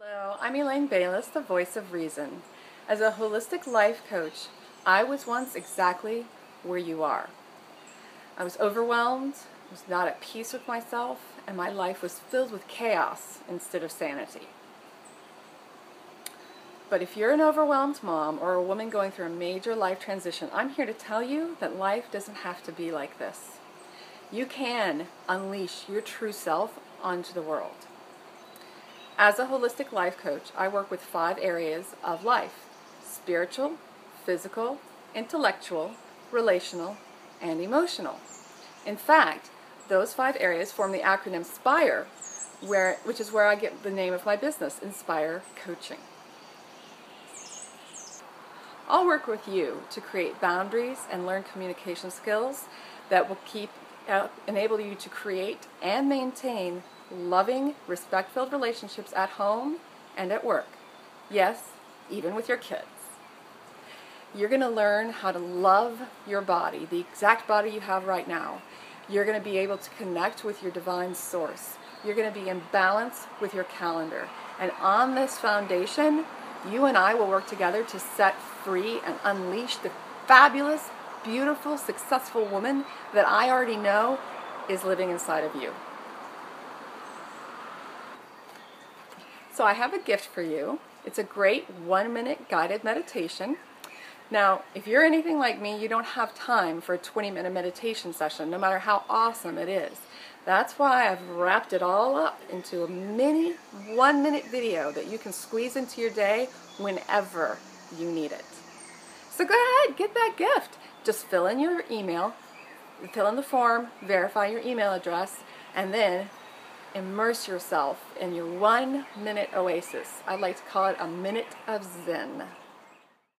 Hello, I'm Elaine Bayless, the voice of reason. As a holistic life coach, I was once exactly where you are. I was overwhelmed, was not at peace with myself, and my life was filled with chaos instead of sanity. But if you're an overwhelmed mom or a woman going through a major life transition, I'm here to tell you that life doesn't have to be like this. You can unleash your true self onto the world. As a holistic life coach, I work with five areas of life spiritual, physical, intellectual, relational, and emotional. In fact, those five areas form the acronym SPIRE, where, which is where I get the name of my business, Inspire Coaching. I'll work with you to create boundaries and learn communication skills that will keep uh, enable you to create and maintain loving, respect-filled relationships at home and at work. Yes, even with your kids. You're going to learn how to love your body, the exact body you have right now. You're going to be able to connect with your divine source. You're going to be in balance with your calendar. And on this foundation, you and I will work together to set free and unleash the fabulous, beautiful, successful woman that I already know is living inside of you. So I have a gift for you. It's a great one minute guided meditation. Now, if you're anything like me, you don't have time for a 20 minute meditation session, no matter how awesome it is. That's why I've wrapped it all up into a mini one minute video that you can squeeze into your day whenever you need it. So go ahead, get that gift. Just fill in your email, fill in the form, verify your email address, and then immerse yourself in your one minute oasis. I like to call it a minute of Zen.